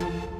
you